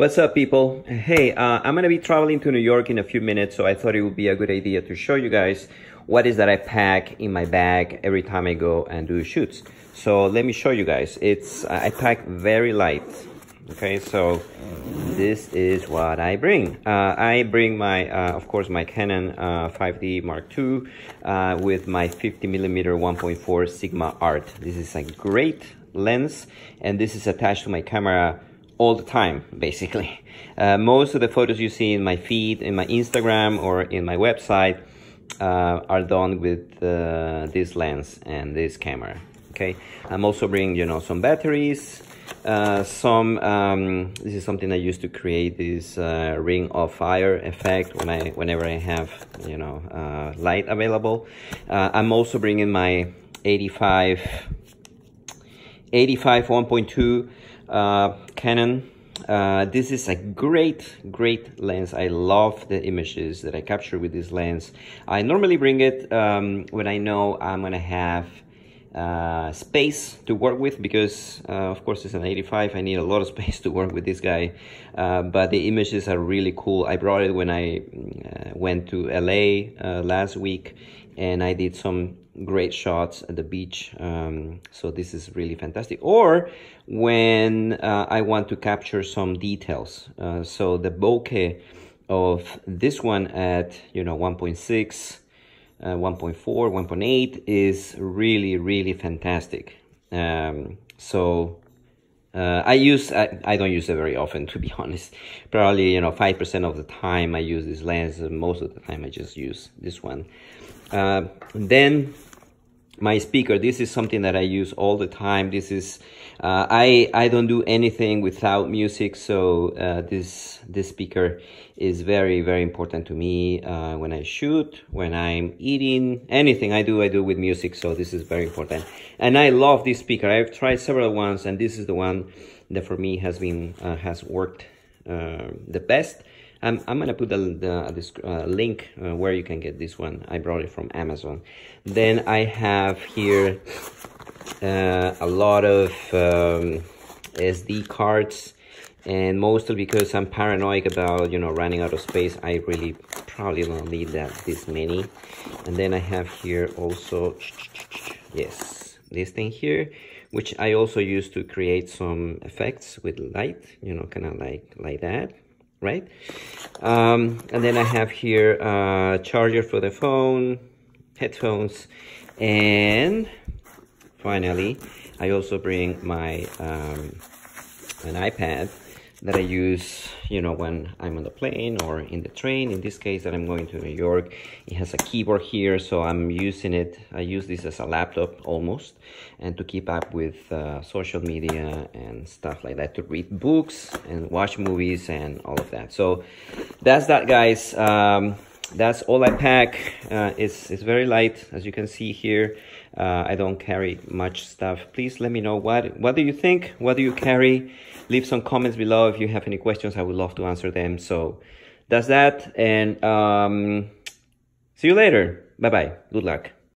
What's up, people? Hey, uh, I'm gonna be traveling to New York in a few minutes, so I thought it would be a good idea to show you guys what is that I pack in my bag every time I go and do shoots. So let me show you guys. It's I pack very light. Okay, so this is what I bring. Uh, I bring my, uh, of course, my Canon uh, 5D Mark II uh, with my 50 millimeter 1.4 Sigma Art. This is a great lens, and this is attached to my camera all the time, basically. Uh, most of the photos you see in my feed, in my Instagram, or in my website uh, are done with this lens and this camera. Okay, I'm also bringing, you know, some batteries, uh, some um, this is something I use to create this uh, ring of fire effect when I whenever I have you know uh, light available. Uh, I'm also bringing my 85 85 1.2 uh, Canon. Uh, this is a great, great lens. I love the images that I capture with this lens. I normally bring it um, when I know I'm gonna have uh, space to work with because uh, of course it's an 85 I need a lot of space to work with this guy uh, but the images are really cool I brought it when I uh, went to LA uh, last week and I did some great shots at the beach um, so this is really fantastic or when uh, I want to capture some details so the bokeh of this one at you know 1.6 uh, 1.4, 1.8 is really, really fantastic. Um, so uh, I use, I, I, don't use it very often, to be honest. Probably, you know, 5% of the time I use this lens. Most of the time I just use this one. Uh, then my speaker. This is something that i use all the time. This is uh, i i don't do anything without music so uh, this this speaker is very very important to me uh, when i shoot when i'm eating anything i do i do with music so this is very important. And i love this speaker. I've tried several ones and this is the one that for me has been uh, has worked uh, the best I'm, I'm gonna put the, the this uh, link uh, where you can get this one. I brought it from Amazon. Then I have here uh, a lot of um, SD cards and mostly because I'm paranoid about, you know, running out of space, I really probably don't need that this many. And then I have here also, yes, this thing here, which I also use to create some effects with light, you know, kind of like, like that right? Um, and then I have here a charger for the phone, headphones, and finally, I also bring my um, an iPad that I use, you know, when I'm on the plane or in the train. In this case that I'm going to New York, it has a keyboard here, so I'm using it. I use this as a laptop almost, and to keep up with uh, social media and stuff like that, to read books and watch movies and all of that. So that's that, guys. Um, that's all I pack. Uh, it's, it's very light, as you can see here. Uh, I don't carry much stuff. Please let me know what what do you think? What do you carry? Leave some comments below if you have any questions. I would love to answer them. So that's that, and um, see you later. Bye bye. Good luck.